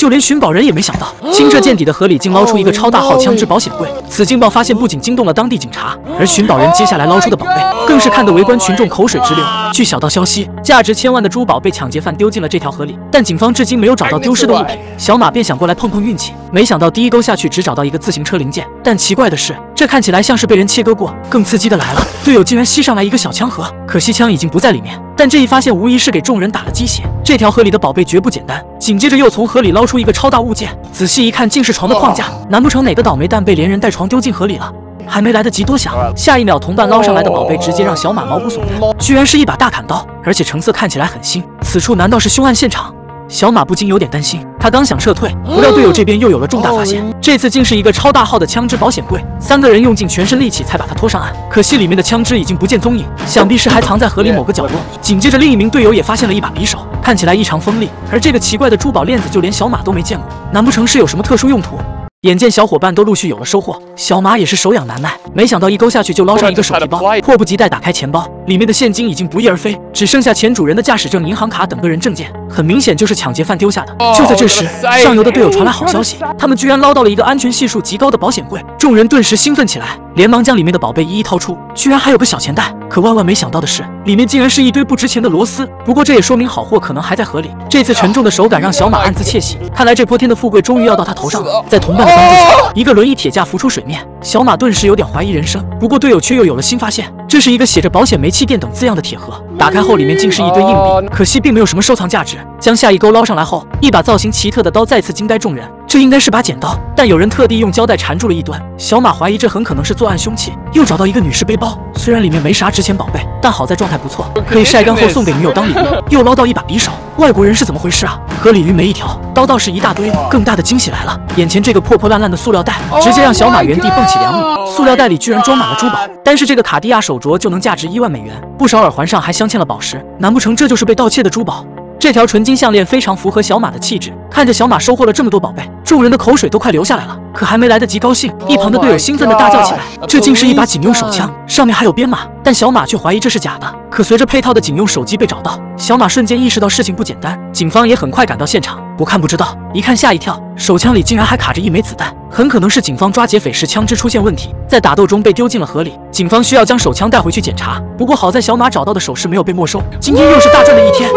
就连寻宝人也没想到，清澈见底的河里竟捞出一个超大号枪支保险柜。此劲爆发现不仅惊动了当地警察，而寻宝人接下来捞出的宝贝，更是看得围观群众口水直流。据小道消息，价值千万的珠宝被抢劫犯丢进了这条河里，但警方至今没有找到丢失的物品。小马便想过来碰碰运气，没想到第一钩下去只找到一个自行车零件。但奇怪的是，这看起来像是被人切割过。更刺激的来了，队友竟然吸上来一个小枪盒，可惜枪已经不在里面。但这一发现无疑是给众人打了鸡血。这条河里的宝贝绝不简单。紧接着又从河里捞出一个超大物件，仔细一看竟是床的框架。难不成哪个倒霉蛋被连人带床丢进河里了？还没来得及多想，下一秒同伴捞上来的宝贝直接让小马毛骨悚然，居然是一把大砍刀，而且成色看起来很新。此处难道是凶案现场？小马不禁有点担心，他刚想撤退，不料队友这边又有了重大发现，这次竟是一个超大号的枪支保险柜。三个人用尽全身力气才把它拖上岸，可惜里面的枪支已经不见踪影，想必是还藏在河里某个角落。紧接着，另一名队友也发现了一把匕首，看起来异常锋利，而这个奇怪的珠宝链子就连小马都没见过，难不成是有什么特殊用途？眼见小伙伴都陆续有了收获，小马也是手痒难耐。没想到一勾下去就捞上一个手提包，迫不及待打开钱包，里面的现金已经不翼而飞，只剩下前主人的驾驶证、银行卡等个人证件，很明显就是抢劫犯丢下的。就在这时，上游的队友传来好消息，他们居然捞到了一个安全系数极高的保险柜，众人顿时兴奋起来，连忙将里面的宝贝一一掏出，居然还有个小钱袋。可万万没想到的是，里面竟然是一堆不值钱的螺丝。不过这也说明好货可能还在河里。这次沉重的手感让小马暗自窃喜，看来这泼天的富贵终于要到他头上了。在同伴的帮助下，一个轮椅铁架浮出水面，小马顿时有点怀疑人生。不过队友却又有了新发现，这是一个写着保险、煤气垫等字样的铁盒，打开后里面竟是一堆硬币，可惜并没有什么收藏价值。将下一钩捞上来后，一把造型奇特的刀再次惊呆众人。这应该是把剪刀，但有人特地用胶带缠住了一端。小马怀疑这很可能是作案凶器。又找到一个女士背包，虽然里面没啥值钱宝贝，但好在状态不错，可以晒干后送给女友当礼物。又捞到一把匕首，外国人是怎么回事啊？河里鱼没一条，刀倒是一大堆。更大的惊喜来了，眼前这个破破烂烂的塑料袋，直接让小马原地蹦起两米。塑料袋里居然装满了珠宝，单是这个卡地亚手镯就能价值一万美元，不少耳环上还镶嵌了宝石。难不成这就是被盗窃的珠宝？这条纯金项链非常符合小马的气质。看着小马收获了这么多宝贝，众人的口水都快流下来了。可还没来得及高兴，一旁的队友兴奋地大叫起来：“这竟是一把警用手枪，上面还有编码！”但小马却怀疑这是假的。可随着配套的警用手机被找到，小马瞬间意识到事情不简单。警方也很快赶到现场，不看不知道，一看吓一跳，手枪里竟然还卡着一枚子弹，很可能是警方抓劫匪时枪支出现问题，在打斗中被丢进了河里。警方需要将手枪带回去检查。不过好在小马找到的首饰没有被没收。今天又是大赚的一天。